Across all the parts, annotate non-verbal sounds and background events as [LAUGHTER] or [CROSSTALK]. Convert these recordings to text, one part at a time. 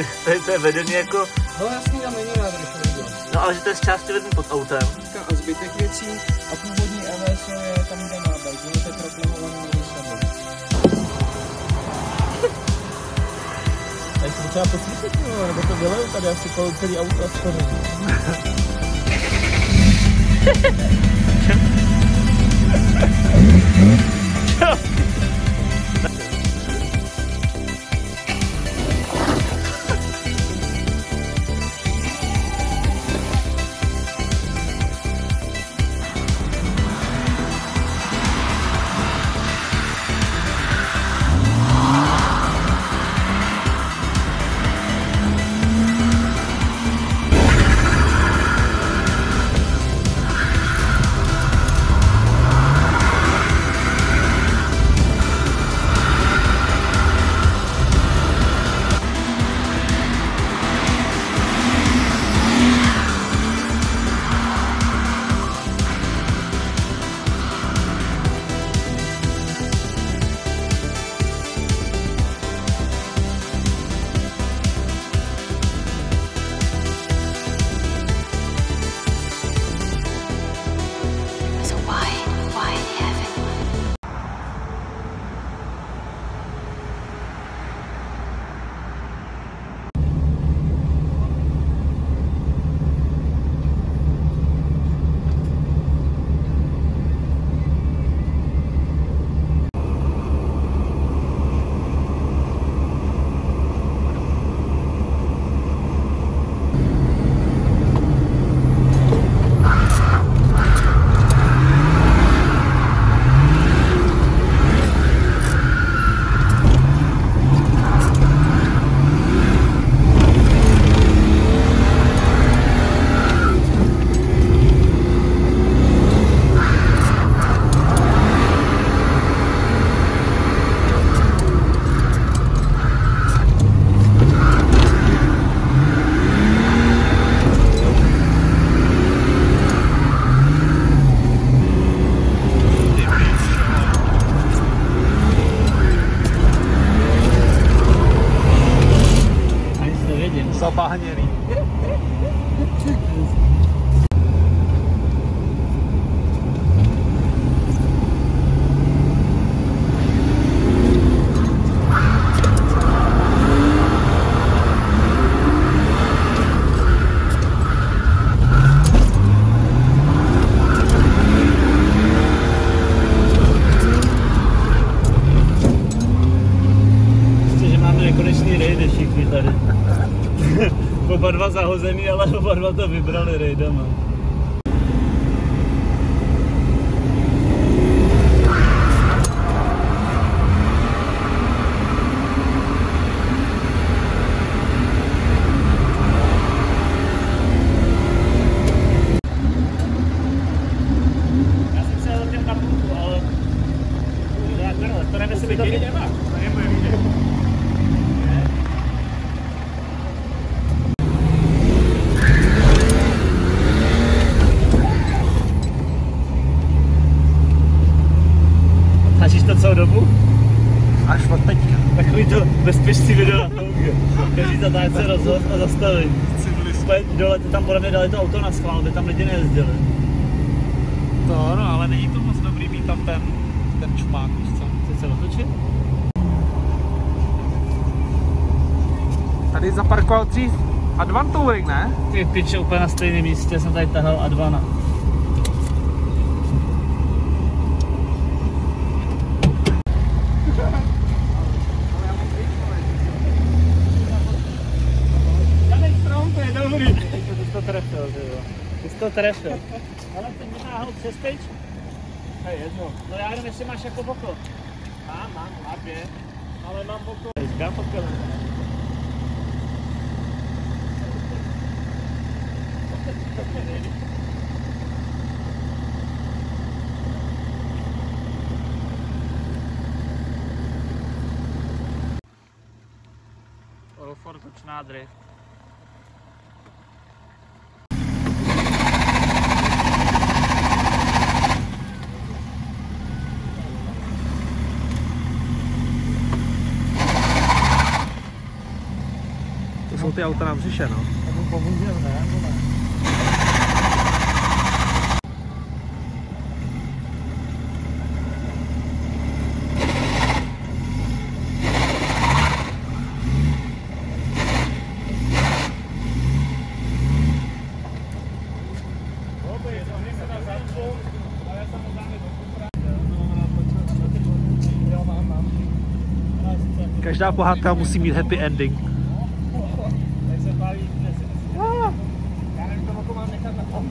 [LAUGHS] Tady, tady to je vedený jako, No jasný, tam není nádrž, to no ale že to je z části vedený pod autem. A zbytek věcí a původní MSO je tam, kde má být. Ono to je proklamovaný. A jestli to třeba posvítit, no, nebo to vylejou tady asi celý auto a skoření. [LAUGHS] zahozený, ale oba dva to vybrali rejdama. Ale... To nevím, jestli by to vidět. To nebude vidět. Dobu? Až od teďka. Takový to bezpečný video na touge. Každý zatáč se rozhoz a zastaví. Dole, ty tam podle mě dali to auto na schvál, aby tam lidi nejezdili. To no, ale není to moc dobrý mít tam ten, ten čumák, víš co? Chci se otočit? Tady zaparkoval dřív Advan Touring, ne? Ty piče úplně na stejném místě, jsem tady tahal Advana. Danek strom, to je dobrý. Ty jsi to trefil, ty jo. Ty jsi to trefil. Ale teď mi náhodou přesteč. To je jedno. No já jenom, jestli máš jako boko. Mám, mám, hlavě. Ale mám boko. Říkám pod kalendář. Ford začíná drift. O ty auta na břiše, no. Tak mu ne? Každá pohádka musí mít happy ending. Baví, Já nevím, to mám nechat na tom.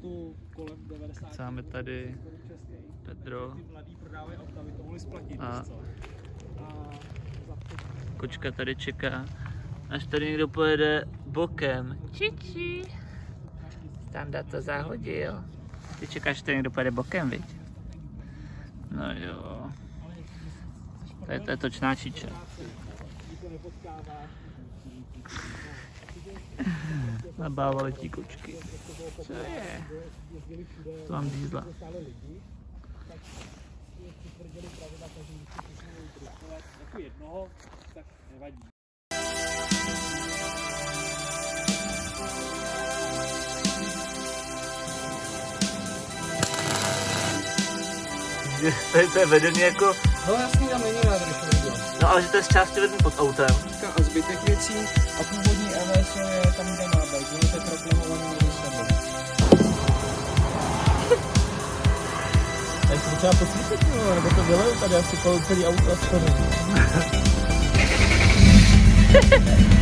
Tu kolem 90. Máme tady Pedro a kočka tady čeká, až tady někdo pojede bokem. Čiči. Standa to zahodil. Ty čekáš, že tady někdo pojede bokem, viď? No jo. To je, to je točná čiče. [LAUGHS] Nabávali ti kočky. Co je? To mám dízla. Jako jednoho, tak nevadí. [LAUGHS] To je, to je vedený jako, No jasný, tam není nádrž, to no ale že to je z části vedený pod autem. A zbytek věcí a původní MSO je tam, kde má být, ono to je proklamovaný mezi sebou. Tak to třeba posvítit, no, nebo to vylejou tady asi celý auto a [LAUGHS]